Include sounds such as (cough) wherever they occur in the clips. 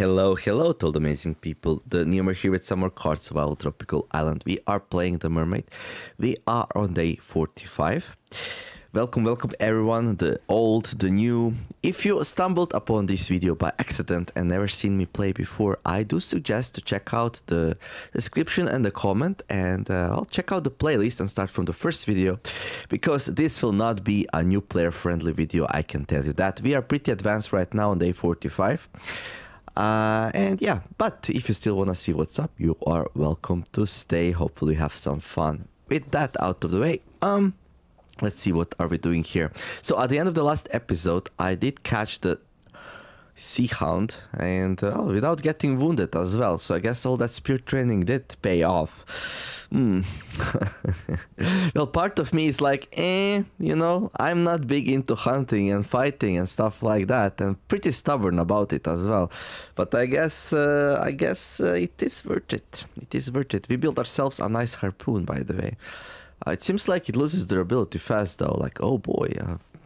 Hello, hello to all the amazing people. The Neomare here with some more cards of our tropical island. We are playing the mermaid. We are on day 45. Welcome, welcome everyone, the old, the new. If you stumbled upon this video by accident and never seen me play before, I do suggest to check out the description and the comment and uh, I'll check out the playlist and start from the first video because this will not be a new player friendly video, I can tell you that. We are pretty advanced right now on day 45. Uh, and yeah, but if you still want to see what's up, you are welcome to stay. Hopefully have some fun. With that out of the way, um, let's see what are we doing here so at the end of the last episode i did catch the sea hound and uh, without getting wounded as well so i guess all that spear training did pay off mm. (laughs) well part of me is like eh you know i'm not big into hunting and fighting and stuff like that and pretty stubborn about it as well but i guess uh, i guess uh, it is worth it it is worth it we built ourselves a nice harpoon by the way uh, it seems like it loses durability fast though. Like, oh boy,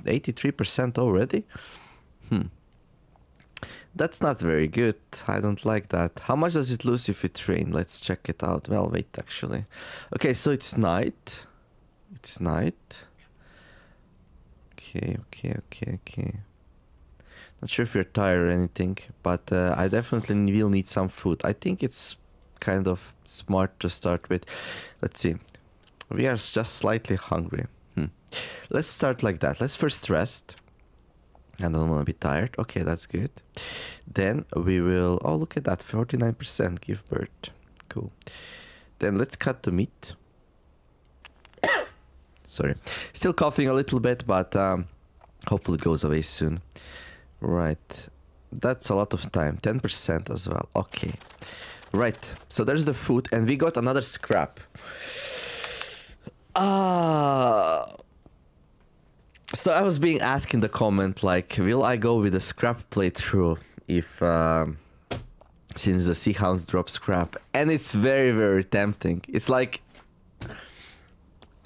83% already? Hmm. That's not very good. I don't like that. How much does it lose if it train? Let's check it out. Well, wait, actually. Okay, so it's night. It's night. Okay, okay, okay, okay. Not sure if you're tired or anything, but uh, I definitely will need some food. I think it's kind of smart to start with. Let's see. We are just slightly hungry. Hmm. Let's start like that. Let's first rest. I don't want to be tired. Okay, that's good. Then we will... Oh, look at that. 49% give birth. Cool. Then let's cut the meat. (coughs) Sorry. Still coughing a little bit, but um, hopefully it goes away soon. Right. That's a lot of time. 10% as well. Okay. Right. So there's the food. And we got another scrap. Uh, so I was being asked in the comment, like, will I go with a scrap playthrough if, um, since the Sea Hounds drop scrap? And it's very, very tempting. It's like,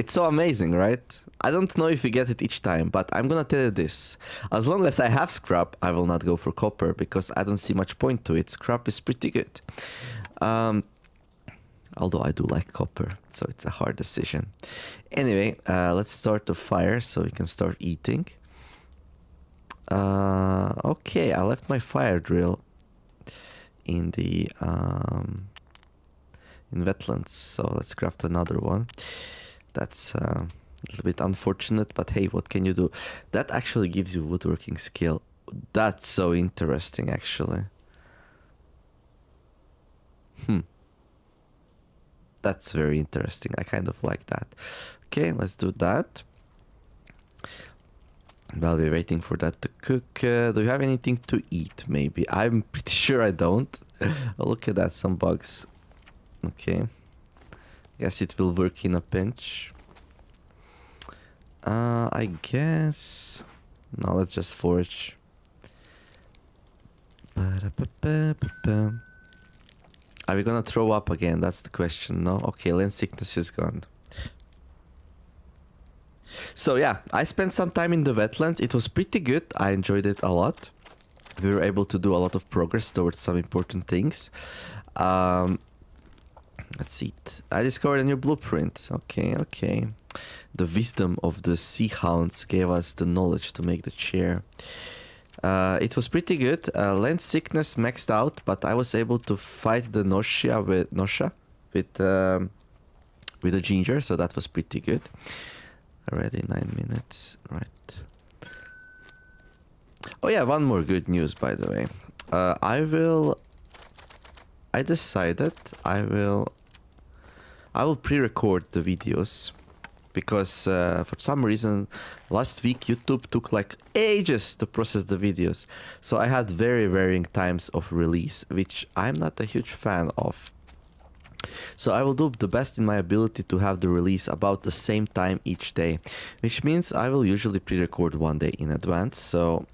it's so amazing, right? I don't know if you get it each time, but I'm gonna tell you this. As long as I have scrap, I will not go for copper because I don't see much point to it. Scrap is pretty good. Um, although I do like copper, so it's a hard decision. Anyway, uh, let's start the fire so we can start eating. Uh, okay, I left my fire drill in the um, in wetlands, so let's craft another one. That's uh, a little bit unfortunate, but hey, what can you do? That actually gives you woodworking skill. That's so interesting, actually. Hmm that's very interesting. I kind of like that. Okay, let's do that. While we're waiting for that to cook, uh, do you have anything to eat? Maybe (laughs) I'm pretty sure I don't. (laughs) look at that, some bugs. Okay, guess it will work in a pinch. Uh, I guess. No, let's just forage. Ba -ba -ba are we gonna throw up again? That's the question, no? Okay, land sickness is gone. So yeah, I spent some time in the wetlands. It was pretty good. I enjoyed it a lot. We were able to do a lot of progress towards some important things. Um, let's see. I discovered a new blueprint. Okay, okay. The wisdom of the sea hounds gave us the knowledge to make the chair. Uh, it was pretty good. Uh, land sickness maxed out, but I was able to fight the nausea with nausea with um, with the ginger, so that was pretty good. Already nine minutes, right? Oh yeah, one more good news by the way. Uh, I will. I decided I will. I will pre-record the videos because uh, for some reason last week YouTube took like ages to process the videos. So I had very varying times of release, which I'm not a huge fan of. So I will do the best in my ability to have the release about the same time each day, which means I will usually pre-record one day in advance. So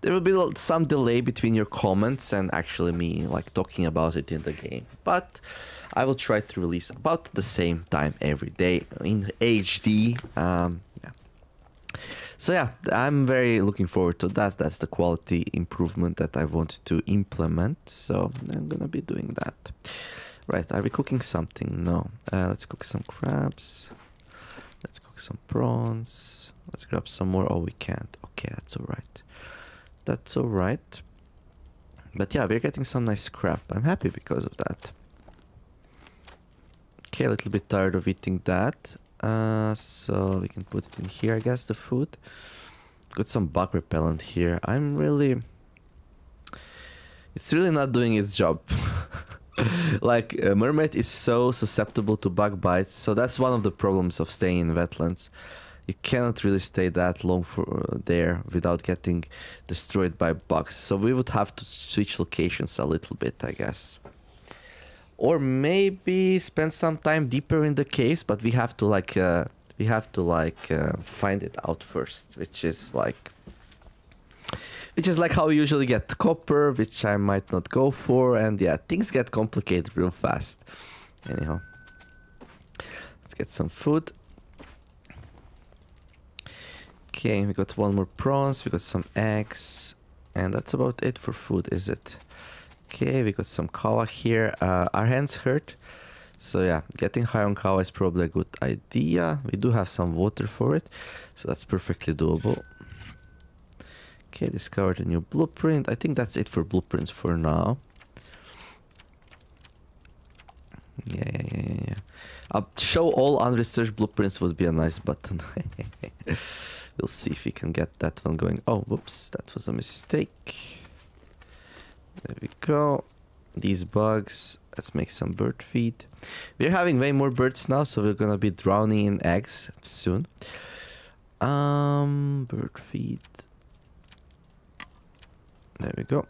there will be some delay between your comments and actually me like talking about it in the game. But I will try to release about the same time every day in HD. Um, yeah. So yeah, I'm very looking forward to that. That's the quality improvement that I want to implement. So I'm gonna be doing that. Right, are we cooking something? No. Uh, let's cook some crabs. Let's cook some prawns. Let's grab some more. Oh, we can't. Okay, that's alright. That's alright. But yeah, we're getting some nice crap. I'm happy because of that. Okay, a little bit tired of eating that. Uh, so we can put it in here, I guess, the food. Got some bug repellent here. I'm really... It's really not doing its job. (laughs) like, uh, mermaid is so susceptible to bug bites, so that's one of the problems of staying in wetlands. You cannot really stay that long for uh, there without getting destroyed by bugs. So we would have to switch locations a little bit, I guess. Or maybe spend some time deeper in the case but we have to like uh, we have to like uh, find it out first which is like which is like how we usually get copper which i might not go for. And yeah things get complicated real fast. Anyhow let's get some food okay we got one more prawns we got some eggs and that's about it for food is it Okay, we got some kava here. Uh, our hands hurt. So yeah, getting high on kava is probably a good idea. We do have some water for it. So that's perfectly doable. Okay, discovered a new blueprint. I think that's it for blueprints for now. Yeah, yeah, yeah, yeah. Uh, show all unresearched blueprints would be a nice button. (laughs) we'll see if we can get that one going. Oh, whoops, that was a mistake. There we go. These bugs. Let's make some bird feed. We're having way more birds now, so we're gonna be drowning in eggs soon. Um, bird feed. There we go.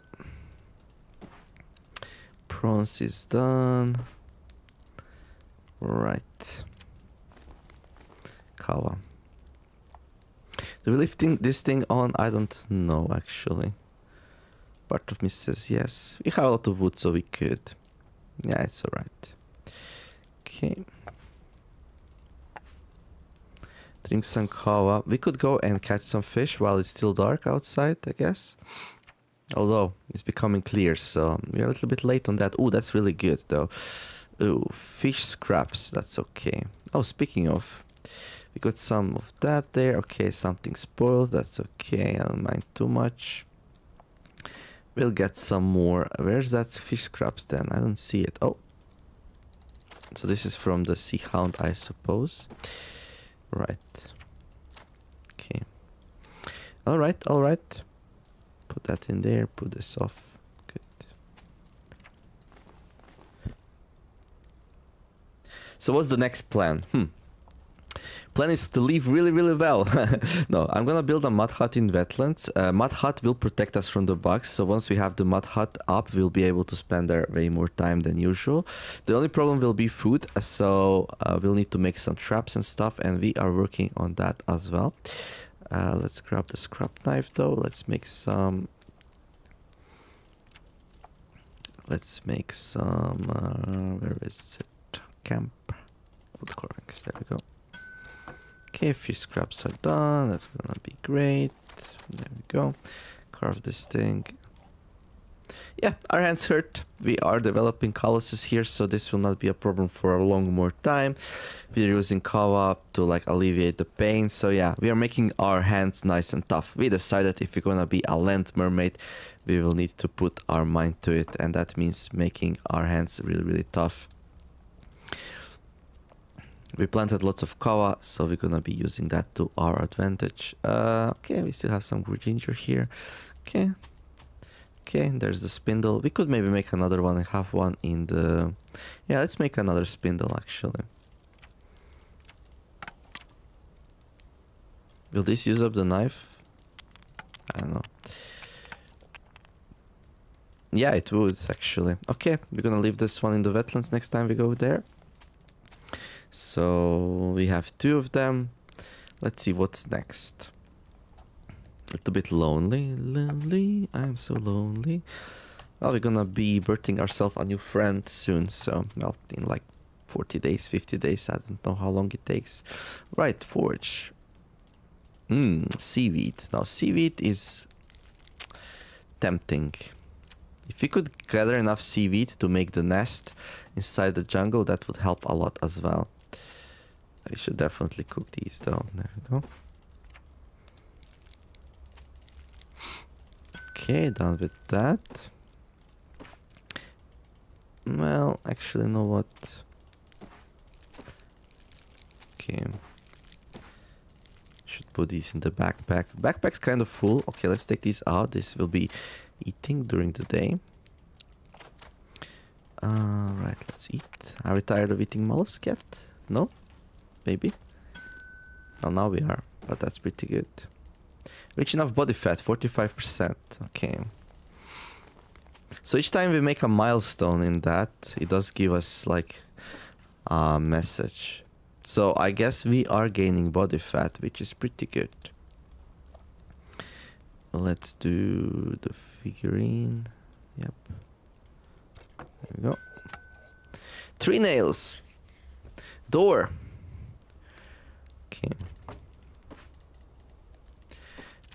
Prawns is done. Right. Kava. Do we lifting this thing on? I don't know actually. Part of me says yes. We have a lot of wood, so we could. Yeah, it's alright. Okay. Drink some kava. We could go and catch some fish while it's still dark outside, I guess. Although, it's becoming clear, so we're a little bit late on that. Oh, that's really good, though. Oh, fish scraps. That's okay. Oh, speaking of, we got some of that there. Okay, something spoiled. That's okay. I don't mind too much. We'll get some more. Where's that fish scraps then? I don't see it. Oh. So this is from the sea hound, I suppose. Right. Okay. Alright, alright. Put that in there, put this off. Good. So what's the next plan? Hmm plan is to leave really, really well. (laughs) no, I'm gonna build a mud hut in wetlands. Uh, mud hut will protect us from the bugs. So once we have the mud hut up, we'll be able to spend there way more time than usual. The only problem will be food. So uh, we'll need to make some traps and stuff. And we are working on that as well. Uh, let's grab the scrap knife though. Let's make some let's make some uh, where is it camp wood carvings there we go Okay, a few scraps are done. That's gonna be great. There we go. Carve this thing. Yeah, our hands hurt. We are developing calluses here, so this will not be a problem for a long more time. We're using kava to like alleviate the pain. So yeah, we are making our hands nice and tough. We decided if we're gonna be a land mermaid, we will need to put our mind to it, and that means making our hands really, really tough. We planted lots of kava, so we're gonna be using that to our advantage. Uh, okay, we still have some green ginger here. Okay. Okay, there's the spindle. We could maybe make another one and have one in the... Yeah, let's make another spindle, actually. Will this use up the knife? I don't know. Yeah, it would, actually. Okay, we're gonna leave this one in the wetlands next time we go there. So we have two of them. Let's see what's next. A little bit lonely, lonely. I'm so lonely. Well, we're gonna be birthing ourselves a new friend soon. So, well, in like 40 days, 50 days. I don't know how long it takes. Right, forge. Mmm, seaweed. Now, seaweed is tempting. If we could gather enough seaweed to make the nest inside the jungle, that would help a lot as well. I should definitely cook these though. There we go. Okay, done with that. Well, actually, you know what? Okay. Should put these in the backpack. Backpack's kind of full. Okay, let's take these out. This will be eating during the day. Alright, let's eat. Are we tired of eating mollusk yet? No? Maybe? Well, now we are, but that's pretty good. Rich enough body fat, 45%. Okay. So each time we make a milestone in that, it does give us like a message. So I guess we are gaining body fat, which is pretty good. Let's do the figurine. Yep. There we go. Three nails. Door. Okay.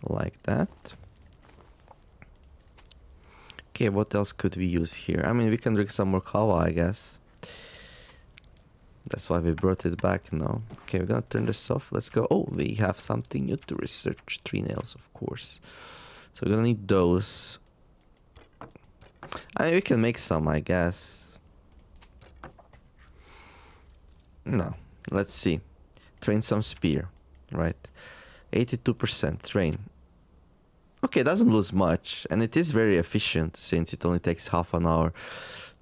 Like that. Okay, what else could we use here? I mean, we can drink some more kava, I guess. That's why we brought it back now. Okay, we're gonna turn this off. Let's go. Oh, we have something new to research. Three nails, of course. So we're gonna need those. I mean, we can make some, I guess. No. Let's see. Train some spear. Right. 82% train. Okay, doesn't lose much. And it is very efficient since it only takes half an hour.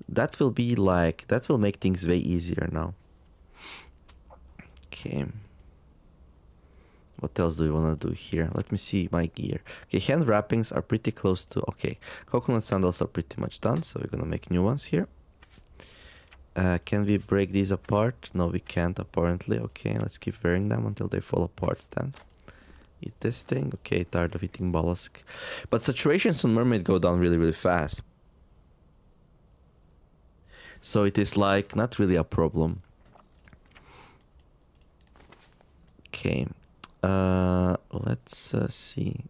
That will be like... That will make things way easier now. Okay. What else do we want to do here? Let me see my gear. Okay, hand wrappings are pretty close to... Okay, coconut sandals are pretty much done, so we're gonna make new ones here. Uh, can we break these apart? No, we can't apparently. Okay, let's keep wearing them until they fall apart then. Eat this thing. Okay, tired of eating mollusk. But saturations on mermaid go down really, really fast. So it is like not really a problem. Okay. Uh, let's uh, see.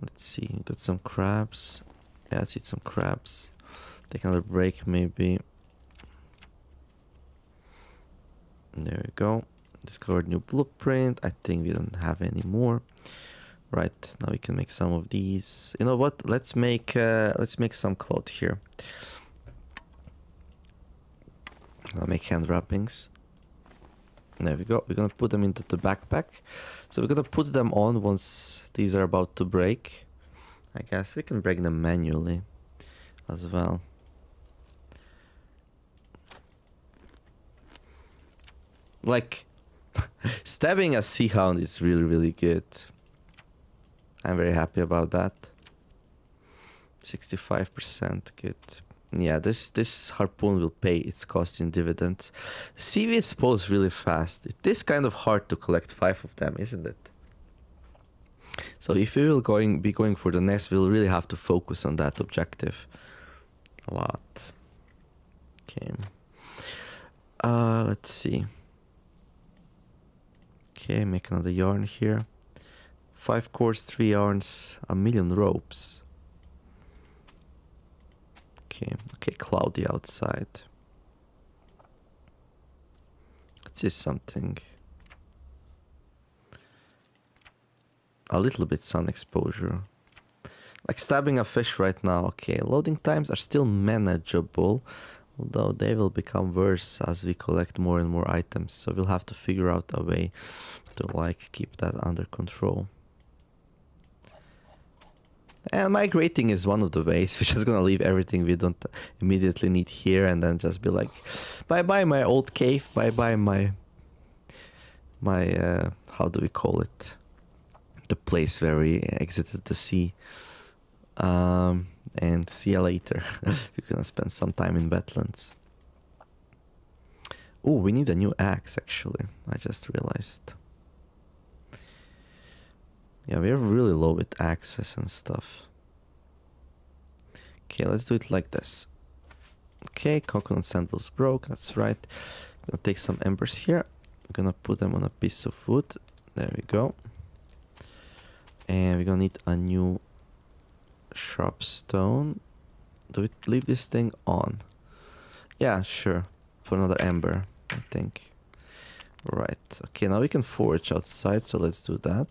Let's see. Got some crabs. Yeah, let's eat some crabs. Take another break, maybe. There we go. Discovered new blueprint. I think we don't have any more. Right now we can make some of these. You know what? Let's make uh, let's make some cloth here. I'll make hand wrappings. There we go. We're gonna put them into the backpack. So we're gonna put them on once these are about to break. I guess we can break them manually as well. Like, (laughs) stabbing a sea hound is really, really good. I'm very happy about that. 65% good. Yeah, this this harpoon will pay its cost in dividends. Seaweed spawns really fast. It is kind of hard to collect five of them, isn't it? So if we will going be going for the next, we'll really have to focus on that objective a lot. Okay. Uh, let's see. Okay, make another yarn here. Five cores, three yarns, a million ropes. Okay, okay, cloudy outside. Let's see something. A little bit sun exposure. Like stabbing a fish right now. Okay, loading times are still manageable. Although they will become worse as we collect more and more items. So we'll have to figure out a way to like keep that under control. And migrating is one of the ways. (laughs) We're just gonna leave everything we don't immediately need here and then just be like, bye bye my old cave, bye bye my, my, uh, how do we call it? The place where we exited the sea. Um, and see you later. (laughs) We're gonna spend some time in wetlands. Oh, we need a new axe actually. I just realized. Yeah, we're really low with axes and stuff. Okay, let's do it like this. Okay, coconut sandals broke, that's right. Gonna take some embers here. Gonna put them on a piece of wood. There we go. And we're gonna need a new sharp stone. Do we leave this thing on? Yeah, sure. For another ember, I think. Right. Okay, now we can forge outside, so let's do that.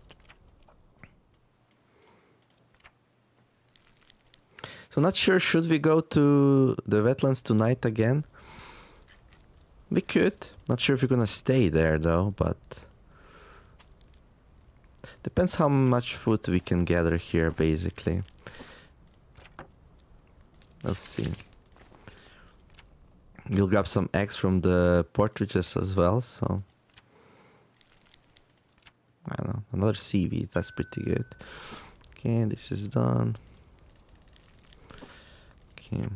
So not sure, should we go to the wetlands tonight again? We could. Not sure if we're gonna stay there though, but... Depends how much food we can gather here, basically. Let's see. We'll grab some eggs from the partridges as well, so... I don't know, another seaweed, that's pretty good. Okay, this is done. Okay.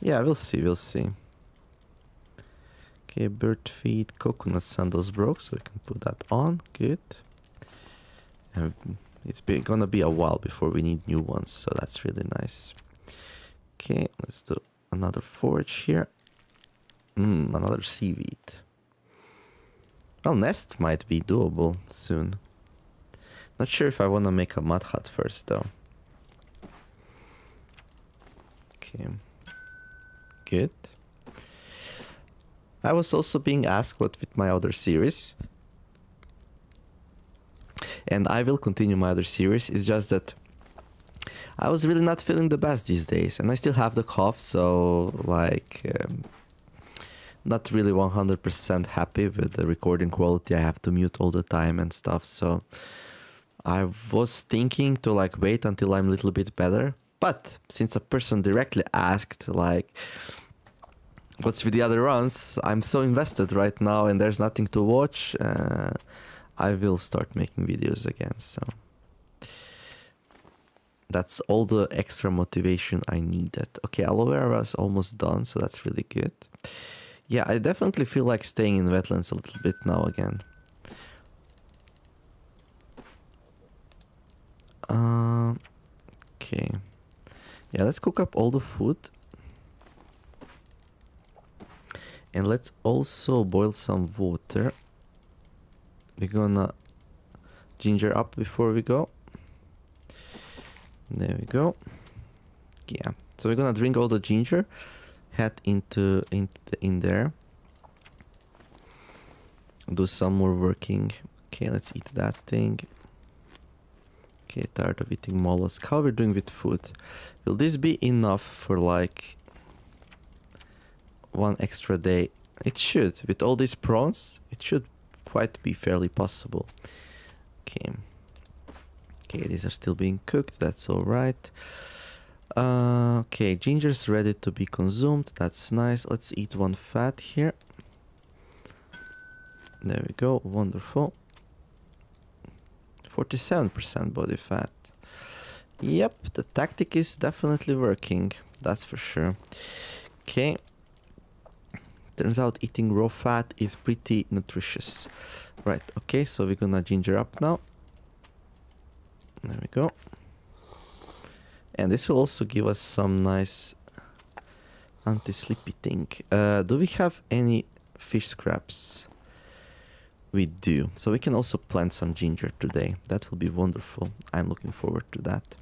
Yeah, we'll see, we'll see. Okay, bird feed, coconut sandals broke, so we can put that on. Good. And it's been, gonna be a while before we need new ones, so that's really nice. Okay, let's do another forge here. Hmm, another seaweed. Well, nest might be doable soon. Not sure if I want to make a mud hut first, though. Okay. Good. I was also being asked what with my other series. And I will continue my other series. It's just that I was really not feeling the best these days. And I still have the cough, so like... Um, not really 100% happy with the recording quality. I have to mute all the time and stuff. So I was thinking to like wait until I'm a little bit better. But since a person directly asked like what's with the other runs, I'm so invested right now and there's nothing to watch. Uh, I will start making videos again. So that's all the extra motivation I needed. Okay, aloe vera is almost done, so that's really good. Yeah, I definitely feel like staying in wetlands a little bit now again. Uh, okay. Yeah, let's cook up all the food. And let's also boil some water. We're gonna ginger up before we go. There we go. Yeah. So we're gonna drink all the ginger head into, into in there. Do some more working. Okay, let's eat that thing. Okay, tired of eating mollusk. How we're doing with food? Will this be enough for like one extra day? It should. With all these prawns, it should quite be fairly possible. Okay. Okay, these are still being cooked. That's all right. Uh, okay, ginger's ready to be consumed. That's nice. Let's eat one fat here. There we go. Wonderful. 47% body fat. Yep, the tactic is definitely working. That's for sure. Okay. Turns out eating raw fat is pretty nutritious. Right, okay, so we're gonna ginger up now. There we go. And this will also give us some nice anti-sleepy thing. Uh, do we have any fish scraps? We do. So we can also plant some ginger today. That will be wonderful. I'm looking forward to that.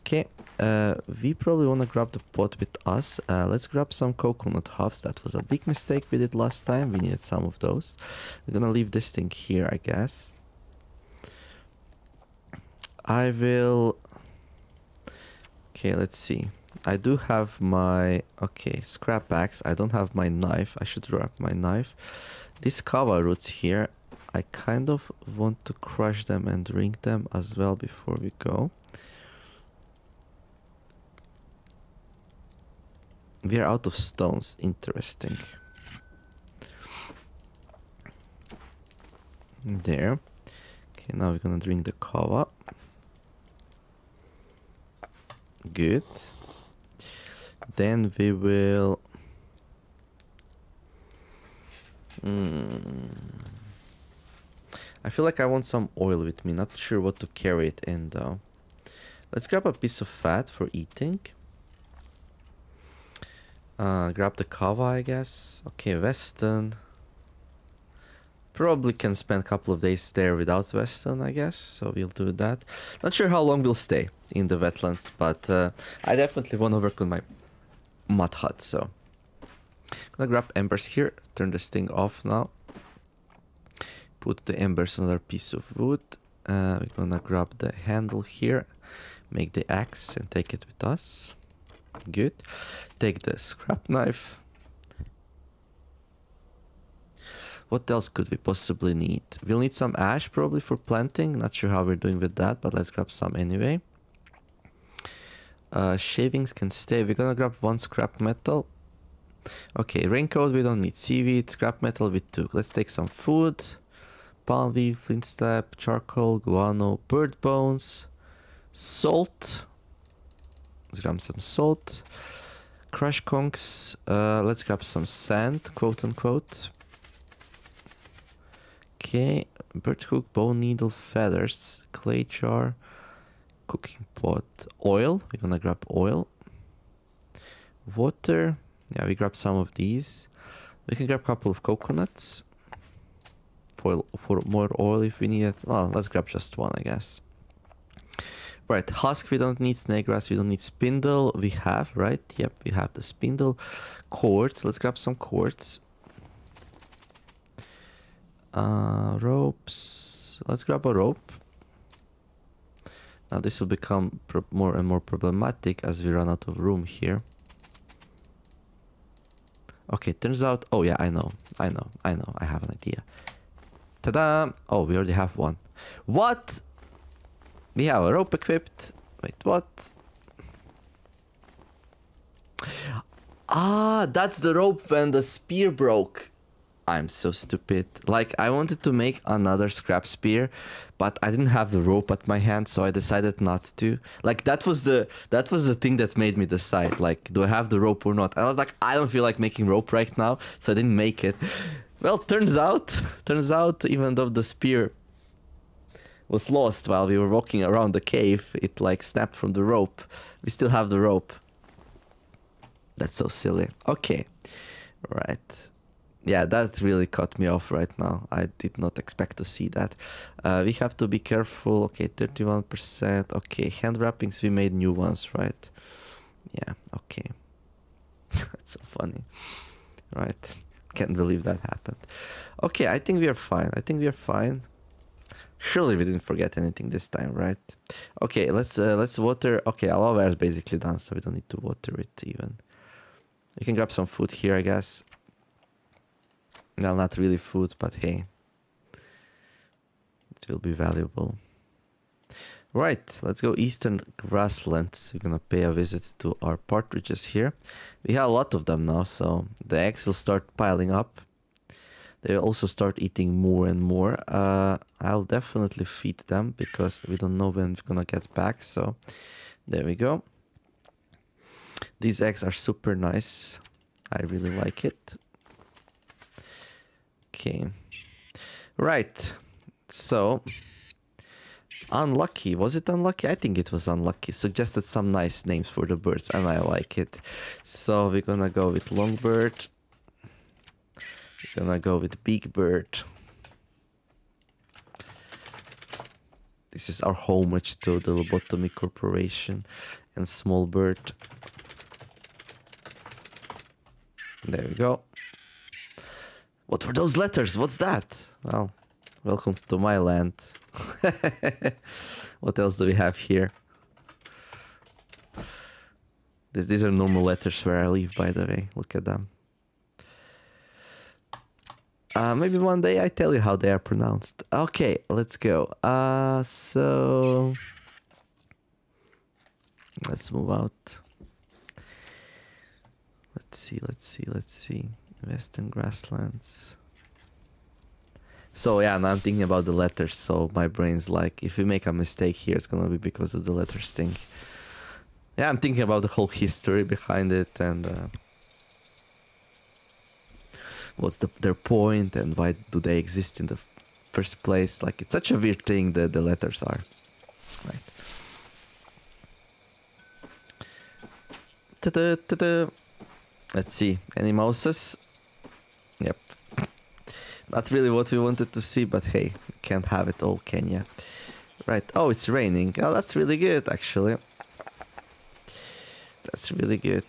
Okay, uh, we probably want to grab the pot with us. Uh, let's grab some coconut huffs. That was a big mistake we did last time. We needed some of those. We're gonna leave this thing here, I guess. I will Okay, let's see. I do have my... Okay, scrap axe. I don't have my knife. I should grab my knife. These kava roots here, I kind of want to crush them and drink them as well before we go. We are out of stones. Interesting. There. Okay, now we're gonna drink the kava. Good. Then we will... Mm. I feel like I want some oil with me. Not sure what to carry it in though. Let's grab a piece of fat for eating. Uh, grab the kava, I guess. Okay, Weston. Probably can spend a couple of days there without Weston, I guess. So we'll do that. Not sure how long we'll stay in the wetlands, but uh, I definitely want to work on my mud hut. So gonna grab embers here. Turn this thing off now. Put the embers on our piece of wood. Uh, we're gonna grab the handle here, make the axe, and take it with us. Good. Take the scrap knife. What else could we possibly need? We'll need some ash probably for planting. Not sure how we're doing with that, but let's grab some anyway. Uh, shavings can stay. We're gonna grab one scrap metal. Okay, raincoat we don't need. Seaweed, scrap metal we took. Let's take some food. Palm leaf, flint slab, charcoal, guano, bird bones, salt. Let's grab some salt. Crush conks. Uh, let's grab some sand, quote unquote. Okay, birch hook, bone needle, feathers, clay jar, cooking pot, oil. We're gonna grab oil. Water. Yeah, we grab some of these. We can grab a couple of coconuts for for more oil if we need it. Well, let's grab just one, I guess. Right, husk we don't need, snake grass we don't need, spindle we have, right? Yep, we have the spindle. Cords, let's grab some cords. Uh, ropes, let's grab a rope. Now this will become more and more problematic as we run out of room here. Okay, turns out, oh yeah, I know, I know, I know, I have an idea. Ta-da! Oh, we already have one. What? We have a rope equipped. Wait, what? Ah, that's the rope when the spear broke. I'm so stupid. Like, I wanted to make another scrap spear, but I didn't have the rope at my hand, so I decided not to. Like, that was the that was the thing that made me decide. Like, do I have the rope or not? And I was like, I don't feel like making rope right now, so I didn't make it. Well, turns out, turns out, even though the spear was lost while we were walking around the cave, it like snapped from the rope. We still have the rope. That's so silly. Okay, right. Yeah, that really cut me off right now. I did not expect to see that. Uh, we have to be careful. Okay, 31%. Okay, hand wrappings, we made new ones, right? Yeah, okay. (laughs) That's so funny. Right can't believe that happened. Okay, I think we are fine. I think we are fine. Surely we didn't forget anything this time, right? Okay, let's uh, let's water. Okay, aloe vera is basically done, so we don't need to water it even. We can grab some food here, I guess. No, not really food, but hey, it will be valuable. Right, let's go eastern grasslands. We're gonna pay a visit to our partridges here. We have a lot of them now, so the eggs will start piling up. They will also start eating more and more. Uh, I'll definitely feed them because we don't know when we're gonna get back. So there we go. These eggs are super nice. I really like it. Okay. Right. So Unlucky. Was it unlucky? I think it was unlucky. Suggested some nice names for the birds and I like it. So we're gonna go with Longbird. We're gonna go with Big Bird. This is our homage to the Lobotomy Corporation and Small Bird. There we go. What were those letters? What's that? Well, welcome to my land. (laughs) what else do we have here? These are normal letters where I live, by the way. Look at them. Uh, maybe one day I tell you how they are pronounced. Okay, let's go. Uh, so let's move out. Let's see, let's see, let's see. Western grasslands. So yeah, now I'm thinking about the letters. So my brain's like, if we make a mistake here, it's gonna be because of the letters thing. Yeah, I'm thinking about the whole history behind it and uh, what's the, their point and why do they exist in the first place. Like it's such a weird thing that the letters are. Right. Ta-da, ta-da. Let's see. Any mouses? Not really what we wanted to see, but hey, can't have it all, can ya? Right. Oh, it's raining. Oh, that's really good, actually. That's really good.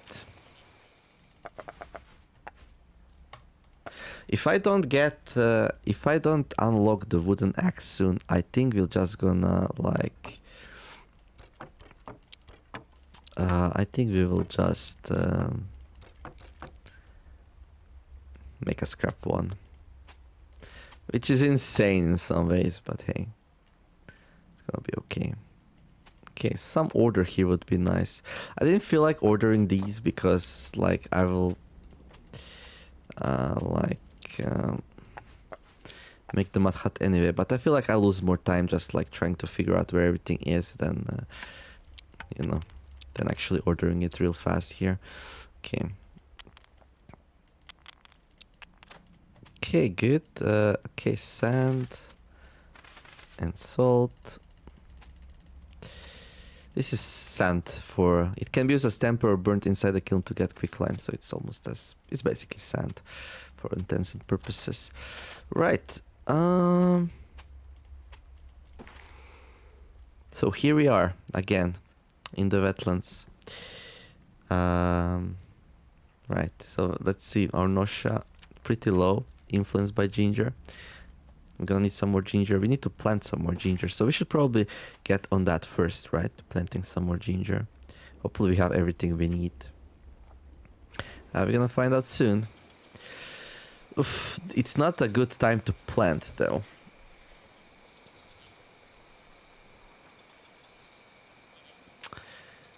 If I don't get, uh, if I don't unlock the wooden axe soon, I think we're just gonna like, uh, I think we will just um, make a scrap one, which is insane in some ways, but hey, it's gonna be okay. Okay, some order here would be nice. I didn't feel like ordering these because like I will uh, like um, make the mud hut anyway. But I feel like I lose more time just like trying to figure out where everything is than uh, you know than actually ordering it real fast here. Okay. Okay, good. Uh, okay, sand and salt. This is sand for it can be used as temper or burnt inside the kiln to get quick lime, so it's almost as it's basically sand for intents and purposes. Right. Um So here we are again in the wetlands. Um right. So let's see our nausea pretty low, influenced by ginger. I'm gonna need some more ginger. We need to plant some more ginger. So we should probably get on that first, right? Planting some more ginger. Hopefully we have everything we need. Uh, we're gonna find out soon. Oof, it's not a good time to plant though.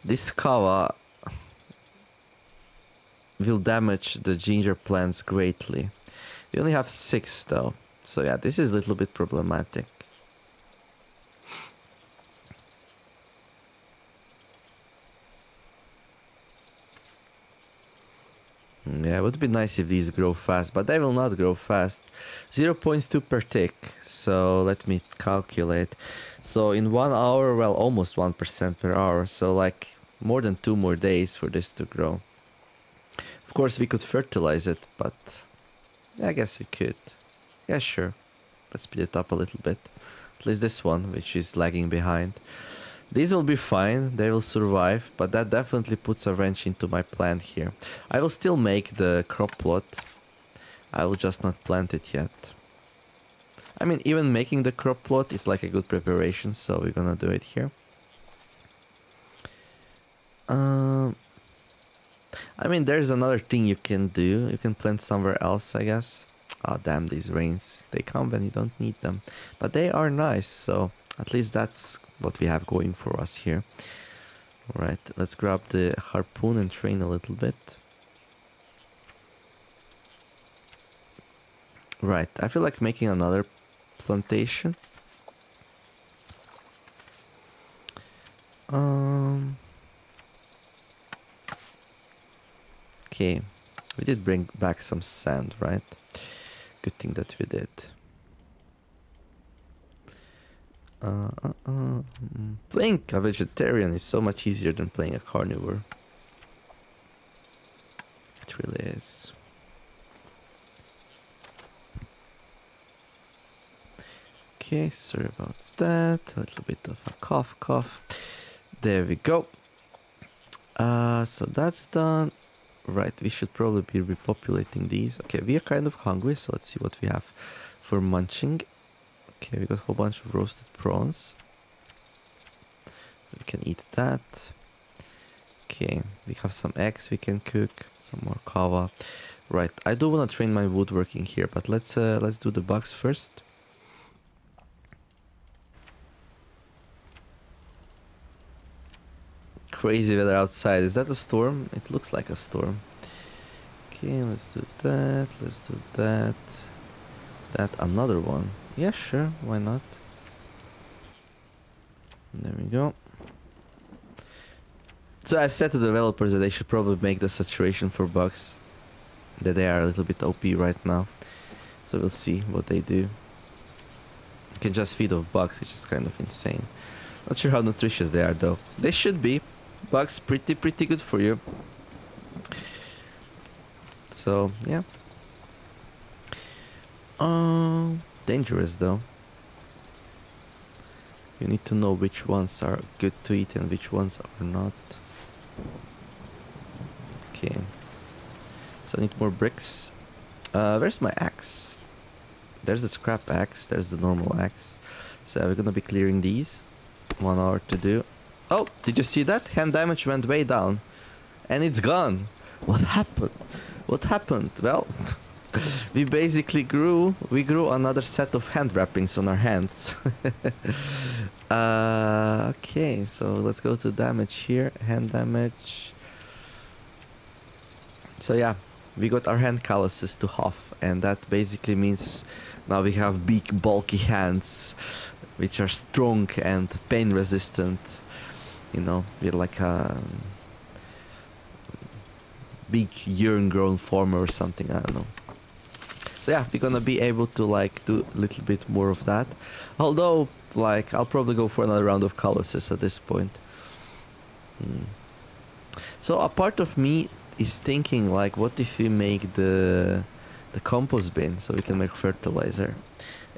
This kava will damage the ginger plants greatly. We only have six though. So yeah, this is a little bit problematic. Mm, yeah, it would be nice if these grow fast, but they will not grow fast. 0.2 per tick. So let me calculate. So in one hour, well, almost 1% per hour. So like more than two more days for this to grow. Of course, we could fertilize it, but I guess we could. Yeah, sure. Let's speed it up a little bit. At least this one, which is lagging behind. These will be fine, they will survive, but that definitely puts a wrench into my plan here. I will still make the crop plot. I will just not plant it yet. I mean, even making the crop plot is like a good preparation, so we're gonna do it here. Um, I mean, there's another thing you can do. You can plant somewhere else, I guess. Oh damn these rains. They come when you don't need them. But they are nice, so at least that's what we have going for us here. Alright, let's grab the harpoon and train a little bit. Right, I feel like making another plantation. Um Okay, we did bring back some sand, right? Good thing that we did. Uh, uh, uh, mm. playing a vegetarian is so much easier than playing a carnivore. It really is. Okay, sorry about that. A little bit of a cough, cough. There we go. Uh, so that's done. Right, we should probably be repopulating these. Okay, we are kind of hungry, so let's see what we have for munching. Okay, we got a whole bunch of roasted prawns. We can eat that. Okay, we have some eggs we can cook, some more kava. Right, I do want to train my woodworking here, but let's uh, let's do the bugs first. Crazy weather outside. Is that a storm? It looks like a storm. Okay, let's do that. Let's do that. That another one. Yeah, sure. Why not? There we go. So I said to developers that they should probably make the saturation for bugs. That they are a little bit OP right now. So we'll see what they do. You can just feed off bugs, which is kind of insane. Not sure how nutritious they are though. They should be, bugs pretty pretty good for you so yeah Uh, dangerous though. You need to know which ones are good to eat and which ones are not. Okay. So I need more bricks. Uh, where's my axe? There's the scrap axe, there's the normal axe. So we're gonna be clearing these. One hour to do. Oh, did you see that? Hand damage went way down. And it's gone. What happened? What happened? Well, (laughs) we basically grew, we grew another set of hand wrappings on our hands. (laughs) uh, okay, so let's go to damage here. Hand damage. So yeah, we got our hand calluses to half, and that basically means now we have big, bulky hands, which are strong and pain resistant. You know, we're like a big urine-grown farmer or something. I don't know. So yeah, we're gonna be able to like do a little bit more of that. Although, like, I'll probably go for another round of calluses at this point. Hmm. So a part of me is thinking like, what if we make the the compost bin so we can make fertilizer?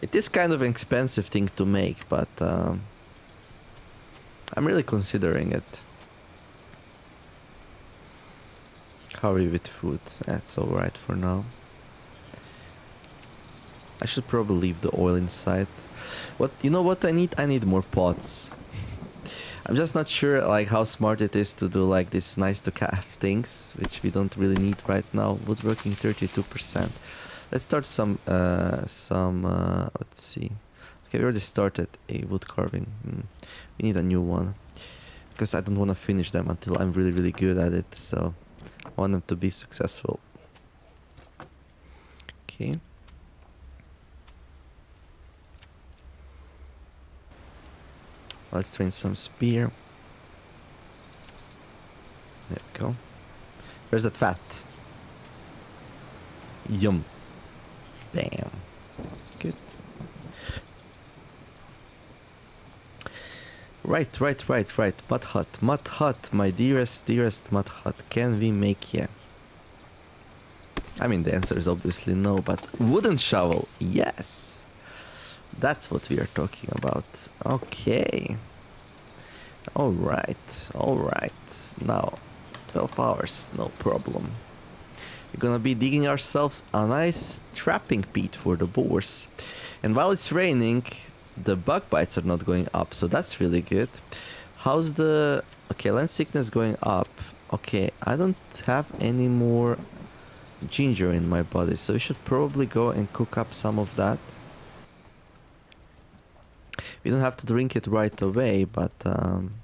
It is kind of an expensive thing to make, but um, I'm really considering it. How are you with food? That's alright for now. I should probably leave the oil inside. What you know what I need? I need more pots. (laughs) I'm just not sure like how smart it is to do like this nice to have things, which we don't really need right now. Woodworking 32%. Let's start some uh some uh let's see. Okay, we already started a wood carving. Hmm. We need a new one. Because I don't want to finish them until I'm really really good at it, so I want them to be successful. Okay. Let's train some spear. There we go. Where's that fat? Yum. Bam. Good. Right, right, right, right. Mud hut, mud hut, my dearest, dearest mud hut. Can we make here? I mean, the answer is obviously no, but wooden shovel, yes. That's what we are talking about. Okay. Alright, alright. Now, 12 hours, no problem. We're gonna be digging ourselves a nice trapping pit for the boars. And while it's raining, the bug bites are not going up, so that's really good. How's the... Okay, land sickness going up. Okay, I don't have any more ginger in my body, so we should probably go and cook up some of that. We don't have to drink it right away, but um,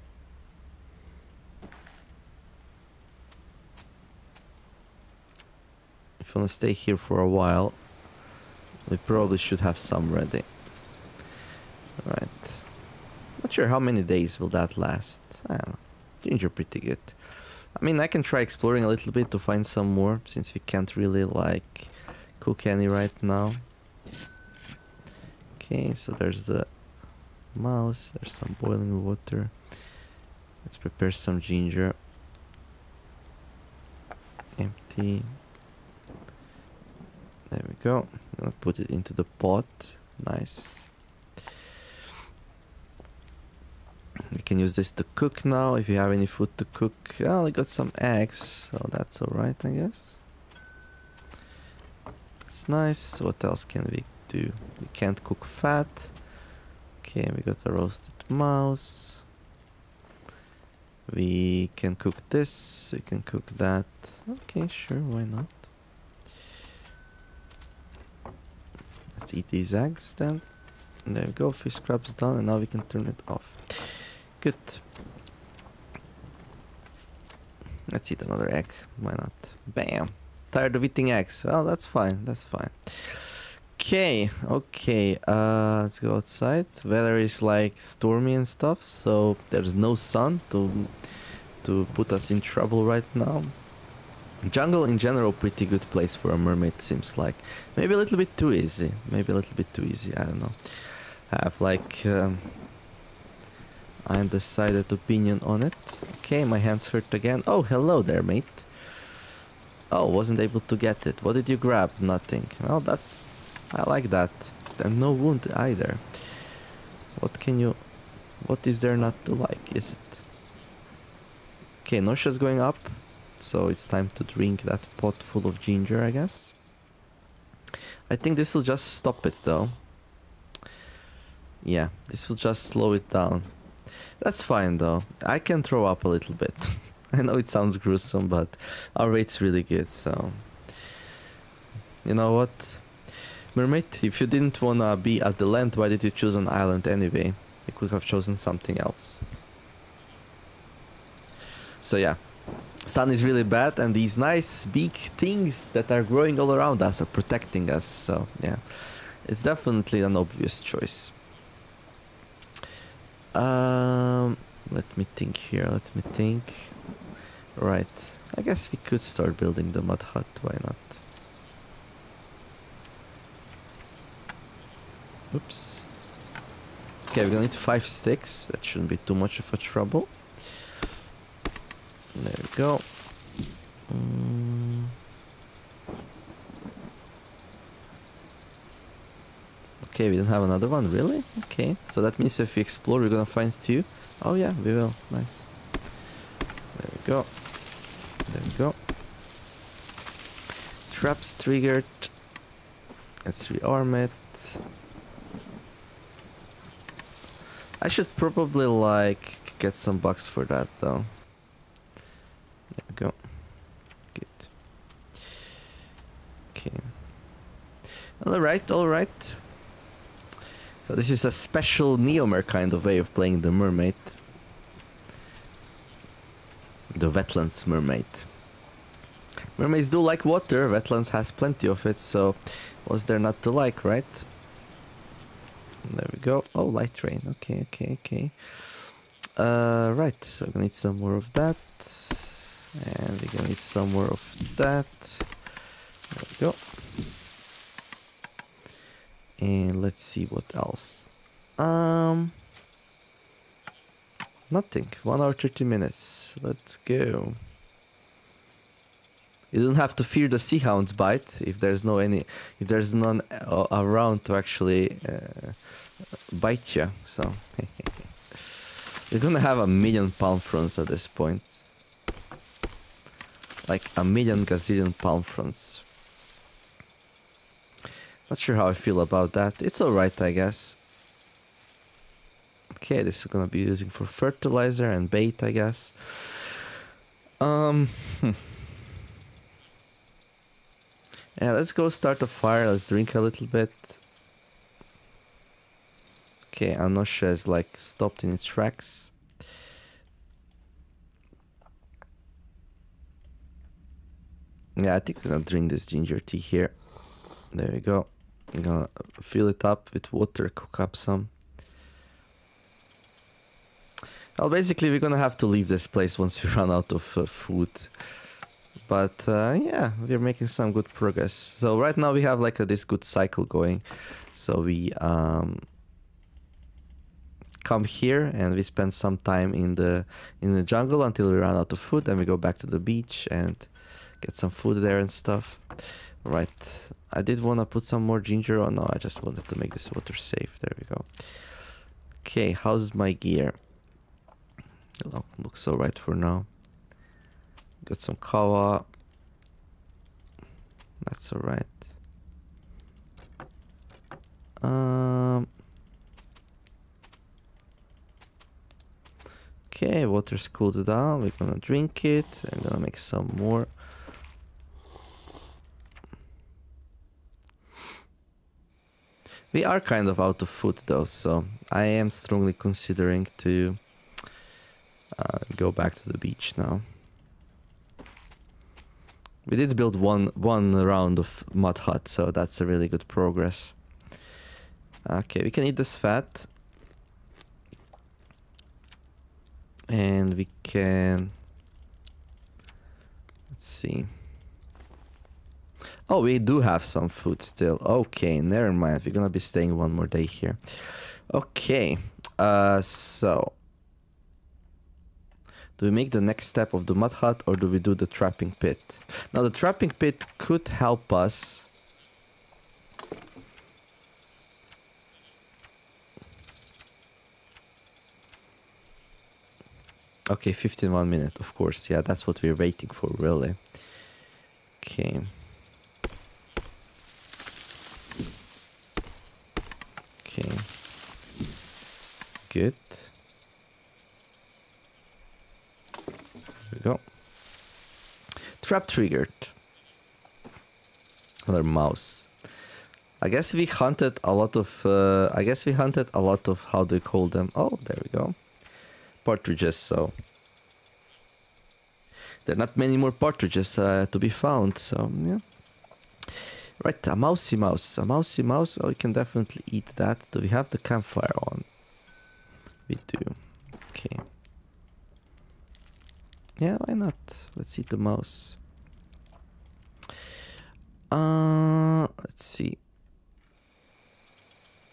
if you want to stay here for a while, we probably should have some ready. Right. Not sure how many days will that last. I don't know. Ginger pretty good. I mean, I can try exploring a little bit to find some more, since we can't really, like, cook any right now. Okay, so there's the mouse, there's some boiling water. Let's prepare some ginger. Empty. There we go. I'm gonna put it into the pot. Nice. We can use this to cook now if you have any food to cook. Oh, I got some eggs, so that's alright, I guess. It's nice. What else can we do? We can't cook fat. Okay, we got a roasted mouse. We can cook this, we can cook that. Okay, sure, why not? Let's eat these eggs then. And there we go, fish scrap's done, and now we can turn it off. Good. Let's eat another egg, why not? Bam! Tired of eating eggs. Well, that's fine, that's fine. Okay, okay, uh, let's go outside. Weather is like stormy and stuff, so there's no sun to to put us in trouble right now. Jungle in general, pretty good place for a mermaid seems like. Maybe a little bit too easy. Maybe a little bit too easy. I don't know. I have like um, undecided opinion on it. Okay, my hands hurt again. Oh, hello there, mate. Oh, wasn't able to get it. What did you grab? Nothing. Well, that's I like that. And no wound either. What can you... What is there not to like, is it? Okay, Nausea's going up. So it's time to drink that pot full of ginger, I guess. I think this will just stop it though. Yeah, this will just slow it down. That's fine though. I can throw up a little bit. (laughs) I know it sounds gruesome, but our rate's really good, so... You know what? Mermaid, if you didn't wanna be at the land, why did you choose an island anyway? You could have chosen something else. So yeah, sun is really bad and these nice big things that are growing all around us are protecting us, so yeah. It's definitely an obvious choice. Um, let me think here, let me think. Right, I guess we could start building the mud hut, why not? Oops. Okay, we're gonna need five sticks. That shouldn't be too much of a trouble. There we go. Mm. Okay, we don't have another one, really? Okay, so that means if we explore, we're gonna find two. Oh yeah, we will. Nice. There we go. There we go. Traps triggered. Let's rearm it. I should probably like get some bucks for that though. There we go. Good. Okay. Alright, alright. So this is a special Neomare kind of way of playing the mermaid. The wetlands mermaid. Mermaids do like water, wetlands has plenty of it, so what's there not to like, right? There we go. Oh, light rain. Okay, okay, okay. Uh, right, so we're gonna need some more of that. And we're gonna need some more of that. There we go. And let's see what else. Um, nothing. One hour, 30 minutes. Let's go. You don't have to fear the sea hound's bite if there's no any, if there's none uh, around to actually uh, bite you. So (laughs) you're gonna have a million palm fronds at this point, like a million gazillion palm fronds. Not sure how I feel about that. It's alright, I guess. Okay, this is gonna be using for fertilizer and bait, I guess. Um. Hmm. Yeah, let's go start a fire. Let's drink a little bit. Okay, Anosha is like stopped in its tracks. Yeah, I think we're gonna drink this ginger tea here. There we go. I'm gonna fill it up with water, cook up some. Well, basically, we're gonna have to leave this place once we (laughs) run out of uh, food. But uh, yeah, we're making some good progress. So right now we have like a, this good cycle going. So we um, come here and we spend some time in the in the jungle until we run out of food. Then we go back to the beach and get some food there and stuff. Right. I did want to put some more ginger on. No, I just wanted to make this water safe. There we go. Okay, how's my gear? looks alright for now. Got some kava. That's alright. Um. Okay, water's cooled down. We're gonna drink it. I'm gonna make some more. We are kind of out of food though, so I am strongly considering to uh, go back to the beach now. We did build one one round of mud hut, so that's a really good progress. Okay, we can eat this fat. And we can... Let's see. Oh, we do have some food still. Okay, never mind. We're gonna be staying one more day here. Okay, uh, so... Do we make the next step of the mud hut or do we do the trapping pit? Now the trapping pit could help us... Okay, 15 one minute, of course. Yeah, that's what we're waiting for, really. Okay. Good. There we go. Trap triggered. Another mouse. I guess we hunted a lot of. Uh, I guess we hunted a lot of. How do you call them? Oh, there we go. Partridges. So there are not many more partridges uh, to be found. So yeah. Right, a mousy mouse. A mousy mouse. Well, we can definitely eat that. Do we have the campfire on? We do. Okay. Yeah, why not? Let's eat the mouse. Uh, let's see.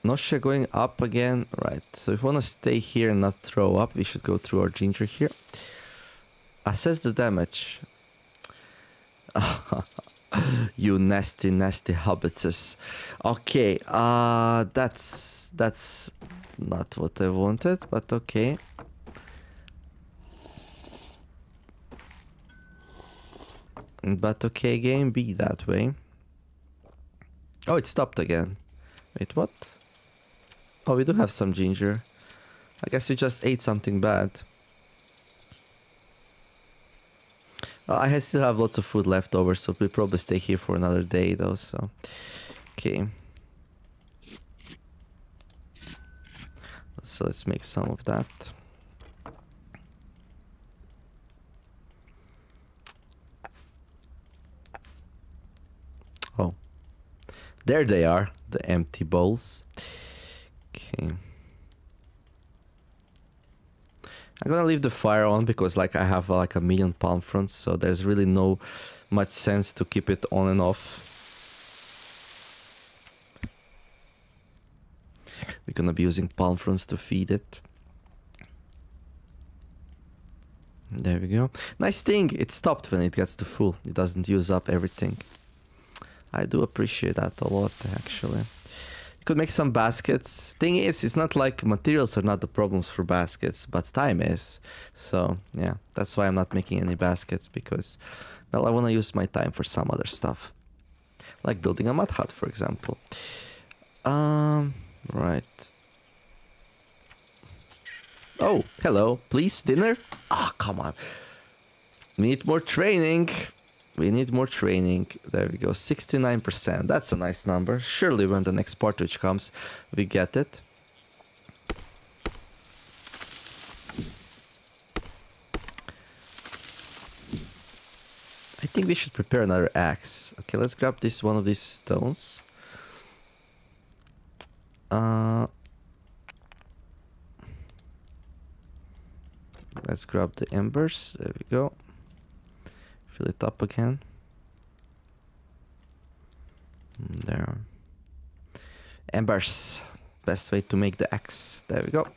Nausea going up again. Right, so if we want to stay here and not throw up, we should go through our ginger here. Assess the damage. (laughs) (laughs) you nasty, nasty hobbitses. Okay, uh, that's that's not what I wanted, but okay. But okay, game, be that way. Oh, it stopped again. Wait, what? Oh, we do have some ginger. I guess we just ate something bad. Well, Uh, I still have lots of food left over, so we'll probably stay here for another day though, so... Okay. So let's make some of that. Oh. There they are, the empty bowls. Okay. I'm gonna leave the fire on because like I have like a million palm fronds, so there's really no much sense to keep it on and off. We're gonna be using palm fronds to feed it. There we go. Nice thing, it stopped when it gets to full. It doesn't use up everything. I do appreciate that a lot actually could make some baskets. Thing is, it's not like materials are not the problems for baskets, but time is. So yeah, that's why I'm not making any baskets because, well, I want to use my time for some other stuff, like building a mud hut, for example. Um, right. Oh, hello. Please, dinner? Ah, oh, come on. Need more training. We need more training. There we go. 69%. That's a nice number. Surely when the next partridge comes, we get it. I think we should prepare another axe. Okay, let's grab this one of these stones. Uh, let's grab the embers. There we go. Fill it up again. Mm, there. Embers. Best way to make the axe. There we go.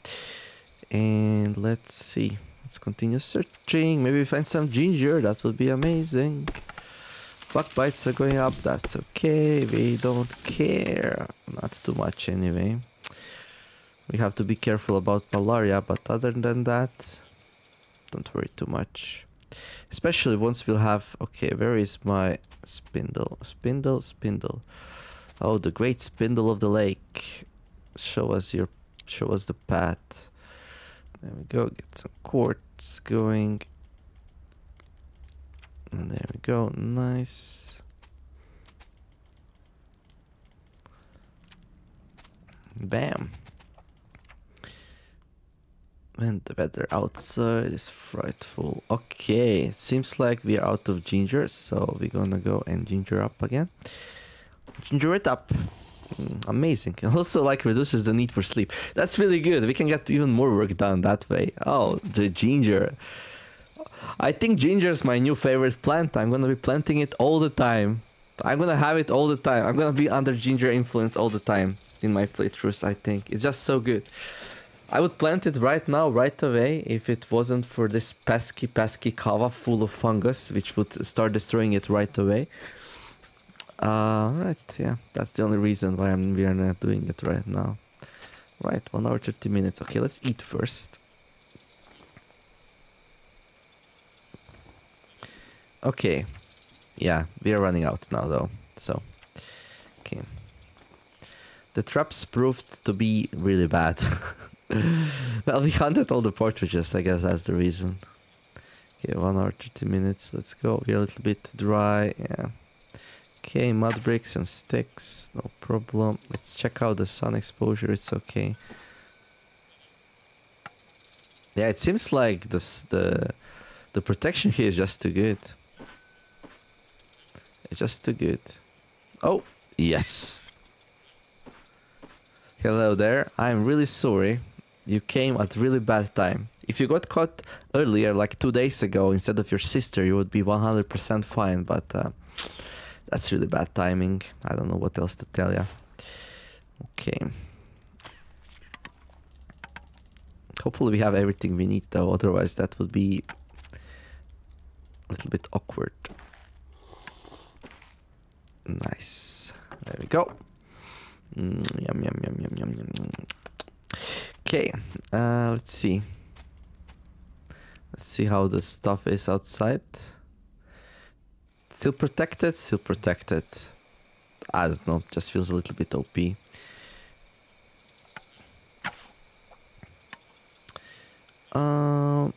And let's see. Let's continue searching. Maybe find some ginger. That would be amazing. Bug bites are going up. That's okay. We don't care. Not too much anyway. We have to be careful about malaria, but other than that, don't worry too much. Especially once we'll have... Okay, where is my spindle? Spindle, spindle. Oh, the great spindle of the lake. Show us your... Show us the path. There we go. Get some quartz going. And there we go. Nice. Bam. And the weather outside is frightful. Okay, it seems like we are out of ginger, so we're gonna go and ginger up again. Ginger it up. Mm, amazing. (laughs) Also, like, reduces the need for sleep. That's really good. We can get even more work done that way. Oh, the ginger. I think ginger is my new favorite plant. I'm gonna be planting it all the time. I'm gonna have it all the time. I'm gonna be under ginger influence all the time in my playthroughs, I think. It's just so good. I would plant it right now, right away, if it wasn't for this pesky, pesky kava full of fungus, which would start destroying it right away. Uh, right, yeah, that's the only reason why I'm, we are not doing it right now. Right, 1 hour 30 minutes. Okay, let's eat first. Okay. Yeah, we are running out now though. So, okay. The traps proved to be really bad. (laughs) (laughs) well, we hunted all the partridges. I guess that's the reason. Okay, one hour, 30 minutes. Let's go. We're a little bit dry. Yeah. Okay, mud bricks and sticks. No problem. Let's check out the sun exposure. It's okay. Yeah, it seems like this the the protection here is just too good. It's just too good. Oh, yes. Hello there. I'm really sorry. You came at really bad time. If you got caught earlier, like two days ago, instead of your sister, you would be 100% fine. But uh, that's really bad timing. I don't know what else to tell you. Okay. Hopefully we have everything we need though, otherwise that would be a little bit awkward. Nice. There we go. Mm, yum, yum, yum, yum, yum, yum. Okay, uh, let's see. Let's see how the stuff is outside. Still protected, still protected. I don't know, just feels a little bit OP. Um,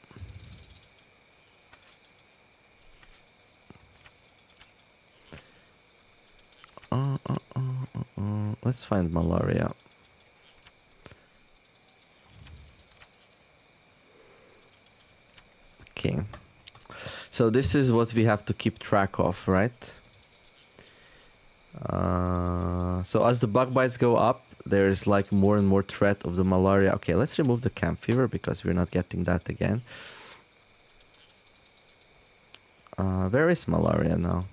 uh, uh, uh, uh, uh, let's find malaria. Okay. So this is what we have to keep track of, right? Uh, so as the bug bites go up, there's like more and more threat of the malaria. Okay, let's remove the camp fever because we're not getting that again. Uh, where is malaria now?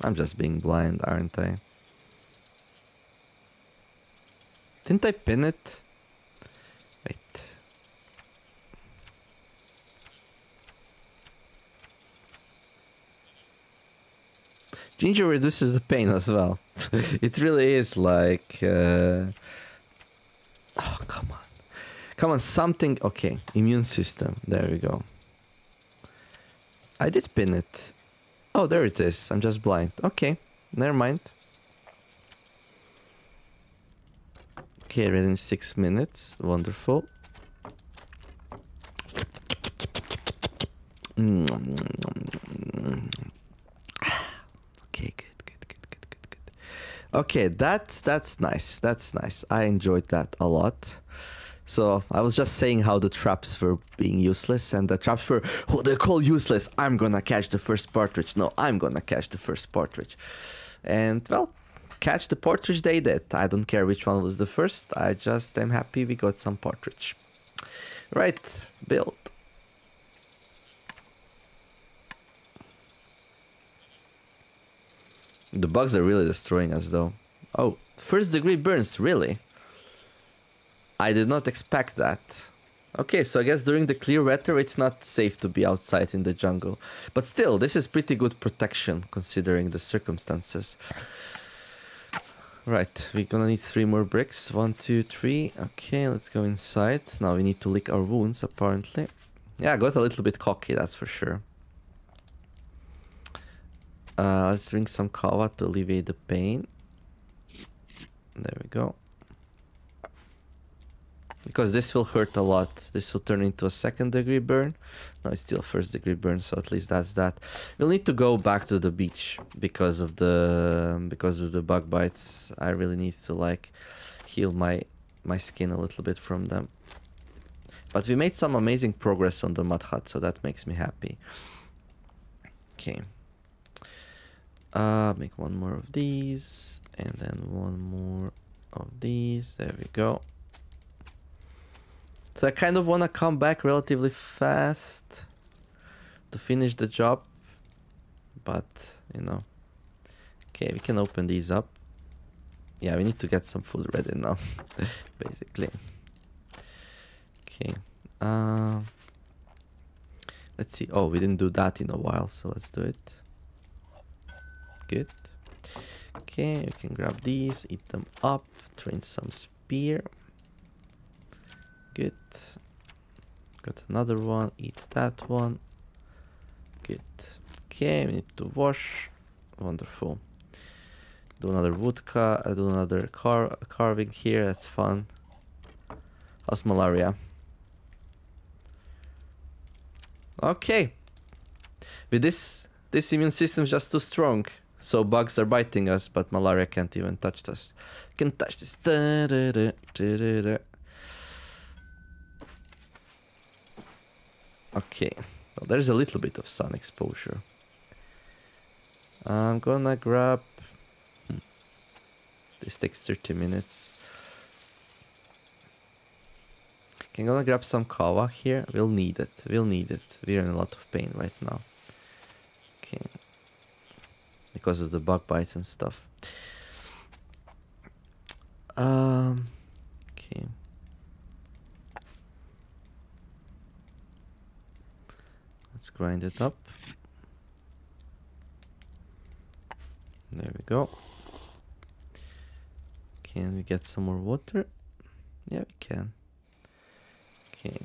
I'm just being blind, aren't I? Didn't I pin it? Ginger reduces the pain as well. (laughs) it really is like. Uh... Oh, come on. Come on, something. Okay, immune system. There we go. I did pin it. Oh, there it is. I'm just blind. Okay, never mind. Okay, ready in six minutes. Wonderful. Okay, good, good, good, good, good, good. Okay, that's that's nice. That's nice. I enjoyed that a lot. So I was just saying how the traps were being useless, and the traps were who they call useless. I'm gonna catch the first partridge. No, I'm gonna catch the first partridge. And well, catch the partridge they did. I don't care which one was the first. I just am happy we got some partridge. Right, build. The bugs are really destroying us though. Oh, first degree burns, really? I did not expect that. Okay, so I guess during the clear weather it's not safe to be outside in the jungle. But still, this is pretty good protection considering the circumstances. Right, we're gonna need three more bricks. One, two, three. Okay, let's go inside. Now we need to lick our wounds, apparently. Yeah, got a little bit cocky, that's for sure. Uh, let's drink some kava to alleviate the pain. There we go. Because this will hurt a lot. This will turn into a second degree burn. No, it's still first degree burn, so at least that's that. We'll need to go back to the beach because of the because of the bug bites. I really need to like heal my my skin a little bit from them. But we made some amazing progress on the mud hut, so that makes me happy. Okay. Uh, make one more of these, and then one more of these. There we go. So I kind of want to come back relatively fast to finish the job. But, you know. Okay, we can open these up. Yeah, we need to get some food ready now, (laughs) basically. Okay. Uh, let's see. Oh, we didn't do that in a while, so let's do it. Good. Okay, we can grab these, eat them up, train some spear. Good. Got another one. Eat that one. Good. Okay, we need to wash. Wonderful. Do another wood car. Uh, do another car carving here. That's fun. How's malaria? Okay. With this, this immune system is just too strong. So bugs are biting us, but malaria can't even touch us. Can touch this. Da, da, da, Okay. Well, there's a little bit of sun exposure. I'm gonna grab... Hmm. This takes 30 minutes. Okay, I'm gonna grab some kava here. We'll need it. We'll need it. We're in a lot of pain right now. Okay. Because of the bug bites and stuff. Um. Okay. Let's grind it up. There we go. Can we get some more water? Yeah, we can. Okay.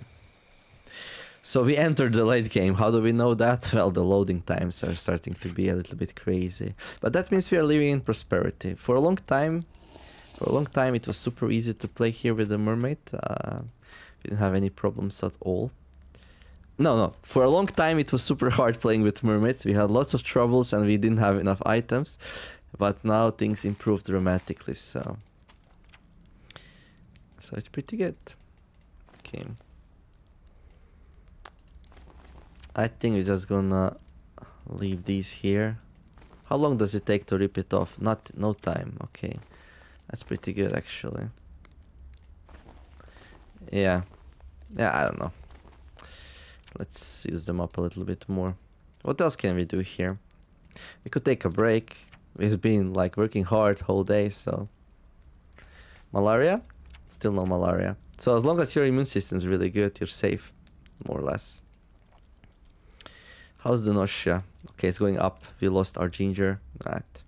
So we entered the late game. How do we know that? Well, the loading times are starting to be a little bit crazy. But that means we are living in prosperity. For a long time, for a long time it was super easy to play here with the mermaid. Uh, we didn't have any problems at all. No, no. For a long time it was super hard playing with mermaids. We had lots of troubles and we didn't have enough items. But now things improved dramatically, so... So it's pretty good. Okay. I think we're just gonna leave these here. How long does it take to rip it off? Not no time. Okay, that's pretty good actually. Yeah, yeah. I don't know. Let's use them up a little bit more. What else can we do here? We could take a break. We've been like working hard whole day, so malaria. Still no malaria. So as long as your immune system is really good, you're safe, more or less. How's the nausea? Okay, it's going up. We lost our ginger. Right.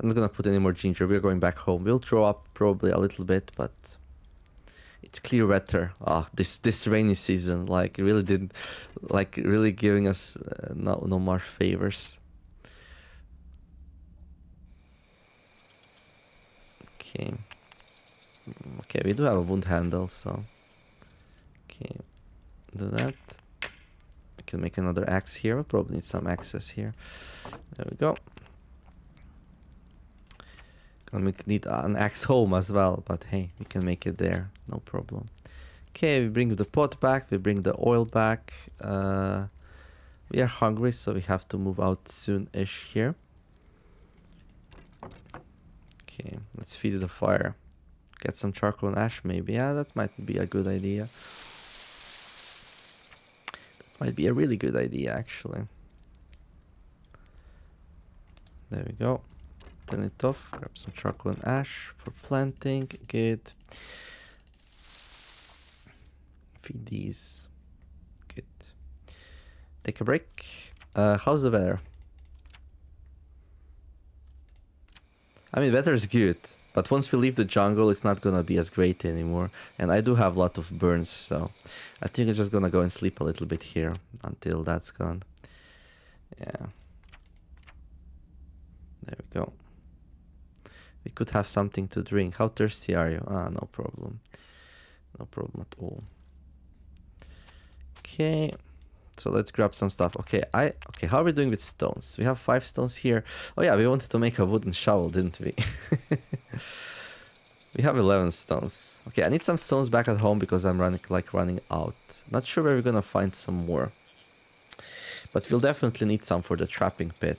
I'm not gonna put any more ginger. We're going back home. We'll throw up probably a little bit, but it's clear weather. Ah, oh, this this rainy season, like really did, like really giving us uh, no no more favors. Okay. Okay, we do have a wound handle, so okay, do that can make another axe here. We'll probably need some access here. There we go. Gonna need an axe home as well, but hey, we can make it there. No problem. Okay, we bring the pot back. We bring the oil back. Uh, we are hungry, so we have to move out soon-ish here. Okay, let's feed the fire. Get some charcoal and ash maybe. Yeah, that might be a good idea. Might be a really good idea, actually. There we go. Turn it off. Grab some charcoal and ash for planting. Good. Feed these. Good. Take a break. Uh, how's the weather? I mean, weather is good. But once we leave the jungle, it's not gonna be as great anymore. And I do have a lot of burns, so I think I'm just gonna go and sleep a little bit here until that's gone. Yeah. There we go. We could have something to drink. How thirsty are you? Ah, no problem. No problem at all. Okay. So let's grab some stuff. Okay, I okay, how are we doing with stones? We have five stones here. Oh yeah, we wanted to make a wooden shovel, didn't we? (laughs) we have 11 stones. Okay, I need some stones back at home because I'm running like running out. Not sure where we're gonna find some more. But we'll definitely need some for the trapping pit.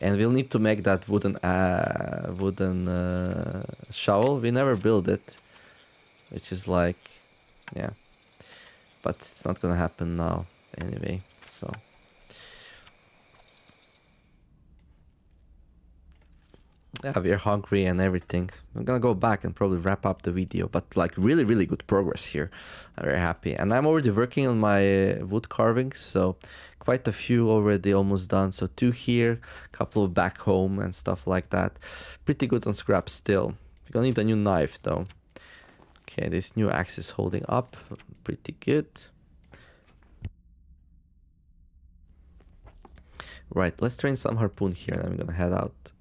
And we'll need to make that wooden uh, wooden uh, shovel. We never build it. Which is like, yeah. But it's not gonna happen now anyway, so. Yeah, we're hungry and everything. I'm gonna go back and probably wrap up the video, but like really, really good progress here. I'm very happy. And I'm already working on my uh, wood carvings, so quite a few already almost done. So two here, a couple of back home and stuff like that. Pretty good on scrap still. We're gonna need a new knife though. Okay, this new axe is holding up pretty good. Right, let's train some harpoon here and I'm gonna head out.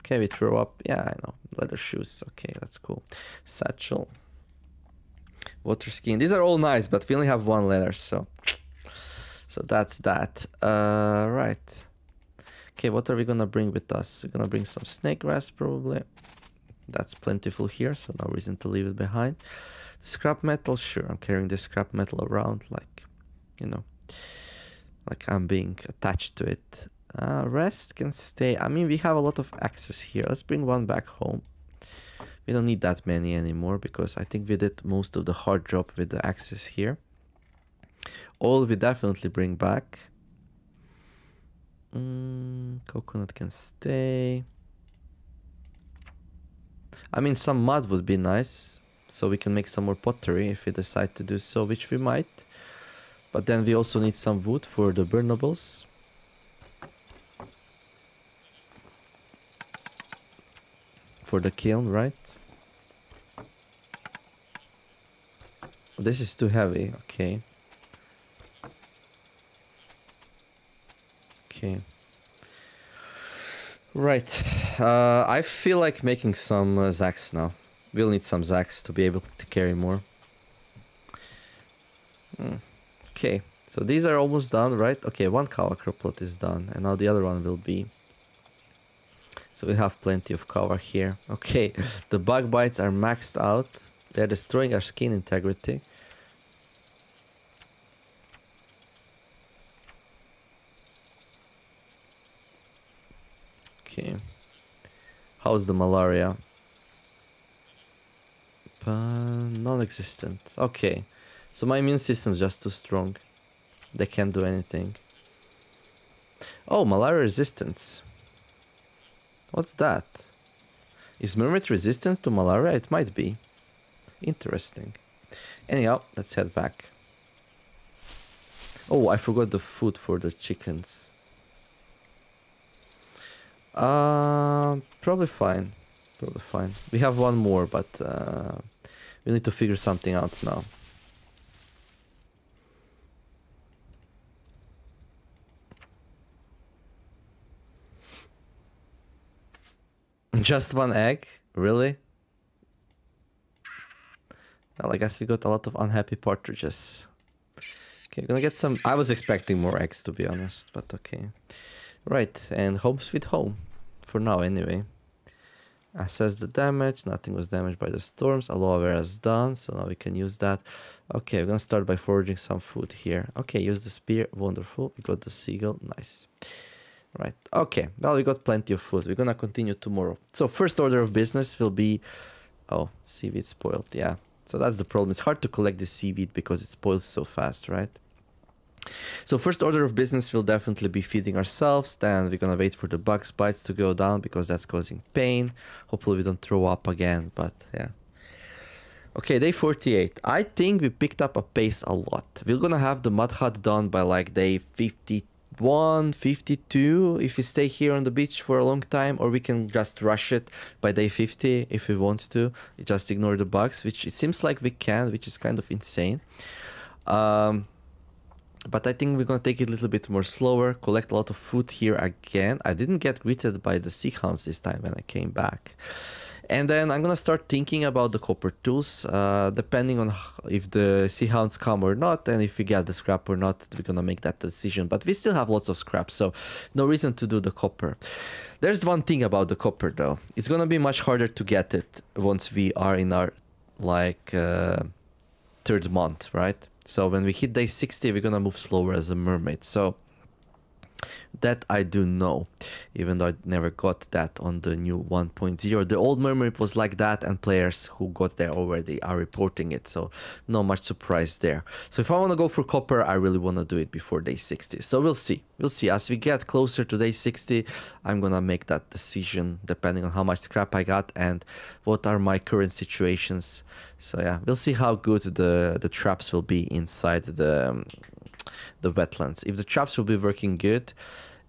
Okay, we throw up. Yeah, I know. Leather shoes. Okay, that's cool. Satchel. Water skin. These are all nice, but we only have one leather, so... So that's that. Uh, right. Okay, what are we gonna bring with us? We're gonna bring some snake grass, probably. That's plentiful here, so no reason to leave it behind. Scrap metal, sure. I'm carrying the scrap metal around, like, you know, like I'm being attached to it. Uh, rest can stay. I mean, we have a lot of access here. Let's bring one back home. We don't need that many anymore because I think we did most of the hard job with the access here. All we definitely bring back. Mm, coconut can stay. I mean, some mud would be nice. So we can make some more pottery if we decide to do so, which we might. But then we also need some wood for the burnables. For the kiln, right? This is too heavy, okay. Okay. Right. Uh, I feel like making some uh, sacks now. We'll need some sacks to be able to carry more. Hmm. Okay. So these are almost done, right? Okay, one cover plot is done. And now the other one will be. So we have plenty of cover here. (laughs) Okay, the bug bites are maxed out. They're destroying our skin integrity. Okay. How's the malaria? Non-existent. Okay. So my immune system is just too strong. They can't do anything. Oh, malaria resistance. What's that? Is mermaid resistant to malaria? It might be. Interesting. Anyhow, let's head back. Oh, I forgot the food for the chickens. Uh, probably fine. Probably fine. We have one more, but uh, we need to figure something out now. Just one egg? Really? Well, I guess we got a lot of unhappy partridges. Okay, gonna get some... I was expecting more eggs, to be honest, but okay. Right, and home sweet home. For now, anyway. Assess the damage. Nothing was damaged by the storms. Aloe vera is done, so now we can use that. Okay, we're gonna start by foraging some food here. Okay, use the spear. Wonderful. We got the seagull. Nice. Right. Okay. Well, we got plenty of food. We're gonna continue tomorrow. So first order of business will be... Oh, seaweed spoiled. Yeah. So that's the problem. It's hard to collect the seaweed because it spoils so fast, right? So first order of business will definitely be feeding ourselves. Then we're gonna wait for the bugs bites to go down because that's causing pain. Hopefully we don't throw up again, but yeah. Okay, day 48. I think we picked up a pace a lot. We're gonna have the mud hut done by like day 51, 52 if we stay here on the beach for a long time, or we can just rush it by day 50 if we want to. Just ignore the bugs, which it seems like we can, which is kind of insane. Um, but I think we're gonna take it a little bit more slower, collect a lot of food here again. I didn't get greeted by the sea hounds this time when I came back. And then I'm gonna start thinking about the copper tools, uh, depending on if the sea hounds come or not, and if we get the scrap or not, we're gonna make that decision. But we still have lots of scrap, so no reason to do the copper. There's one thing about the copper though. It's gonna be much harder to get it once we are in our like uh, third month, right? So when we hit day 60, we're gonna move slower as a mermaid. So that I do know, even though I never got that on the new 1.0. The old memory was like that, and players who got there already are reporting it, so not much surprise there. So if I want to go for copper, I really want to do it before day 60. So we'll see. We'll see. As we get closer to day 60, I'm gonna make that decision depending on how much scrap I got and what are my current situations. So yeah, we'll see how good the the traps will be inside the um, the wetlands. If the traps will be working good,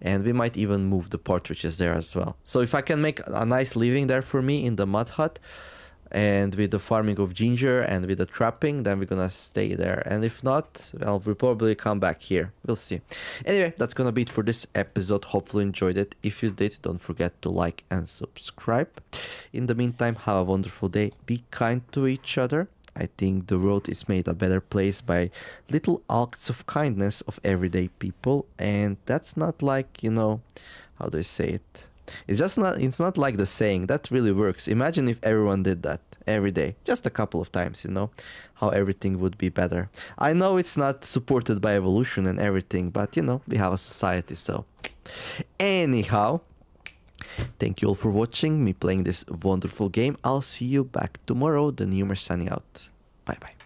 and we might even move the partridges there as well. So if I can make a nice living there for me in the mud hut, and with the farming of ginger and with the trapping then we're gonna stay there. And if not well we'll probably come back here. We'll see. Anyway that's gonna be it for this episode. Hopefully enjoyed it. If you did don't forget to like and subscribe. In the meantime have a wonderful day. Be kind to each other I think the world is made a better place by little acts of kindness of everyday people and that's not like you know how do I say it it's just not it's not like the saying that really works. Imagine if everyone did that every day, just a couple of times, you know, how everything would be better. I know it's not supported by evolution and everything, but you know, we have a society, so anyhow, Thank you all for watching me playing this wonderful game. I'll see you back tomorrow. The Neomare signing out. Bye bye.